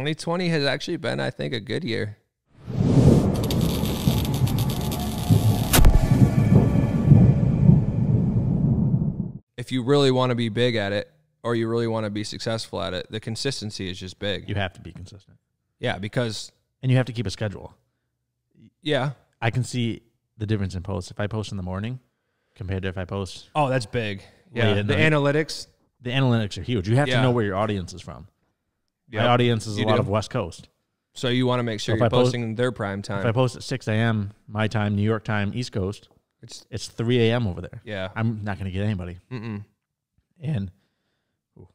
2020 has actually been, I think, a good year. If you really want to be big at it or you really want to be successful at it, the consistency is just big. You have to be consistent, Yeah, because and you have to keep a schedule. yeah. I can see the difference in posts if I post in the morning compared to if I post. Oh, that's big. Yeah, the night. analytics. The analytics are huge. You have Yeah. to know where your audience is from. Yep. My audience is a lot do. of West Coast. So you want to make sure if you're post- posting in their prime time. If I post at 6 a.m. my time, New York time, East Coast, It's it's 3 a.m. over there. yeah. I'm not going to get anybody. Mm-mm. And ooh,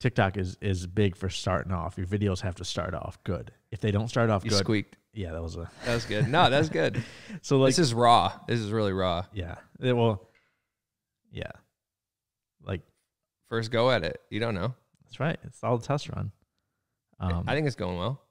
TikTok is is big for starting off. Your videos have to start off good. If they don't start off You good, squeaked. yeah, that was a That was good. No, that's good. so like this is raw. This is really raw. yeah, it, well, yeah, like First go at it. You don't know. that's right. It's all a test run. Um, I think it's going well.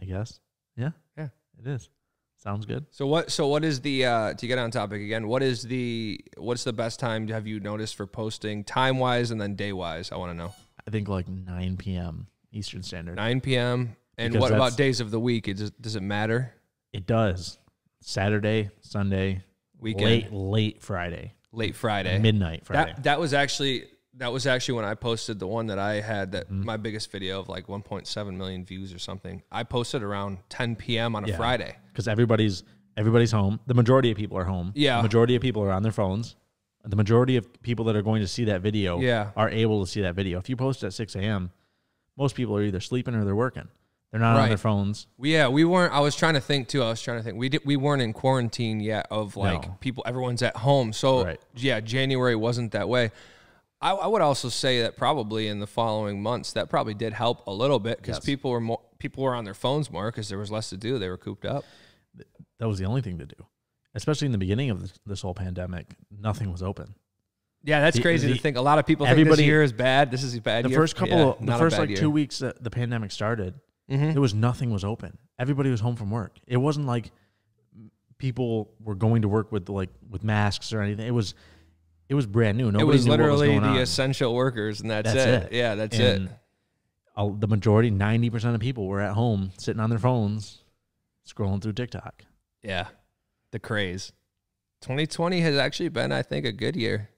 I guess. Yeah. Yeah. It is. Sounds good. So what? So what is the? Uh, to get on topic again, what is the? What's the best time to have you noticed for posting time wise and then day wise? I want to know. I think like 9 p.m. Eastern Standard. 9 p.m. And Because what about days of the week? It does, does it matter? It does. Saturday, Sunday, Weekend, late late Friday, late Friday, midnight Friday. That that was actually that was actually when I posted the one that I had that Mm-hmm. my biggest video of like 1.7 million views or something. I posted around 10 p.m. on a Yeah. Friday. because everybody's everybody's home. The majority of people are home. Yeah. The majority of people are on their phones. The majority of people that are going to see that video Yeah. are able to see that video. If you post at 6 a.m., most people are either sleeping or they're working. They're not on their phones. Yeah, we weren't. I was trying to think too. I was trying to think. We did. We weren't in quarantine yet. Of like No. people, everyone's at home. So Right. yeah, January wasn't that way. I, I would also say that probably in the following months that probably did help a little bit because Yes. people were more people were on their phones more because there was less to do. They were cooped up. That was the only thing to do. Especially in the beginning of this, this whole pandemic, nothing was open. Yeah, that's The- crazy the- to think. A lot of people think everybody- this year is bad. This is a bad The year. first couple, Yeah, of, the first like year. two weeks that the pandemic started, Mhm. there was nothing was open. Everybody was home from work. It wasn't like people were going to work with like with masks or anything. It was it was brand new. Nobody it was literally was the on. essential workers, and that's, That's it. it. Yeah, that's And it. a- the majority, ninety percent of people were at home sitting on their phones, scrolling through TikTok. Yeah, the craze. 2020 has actually been, I think, a good year.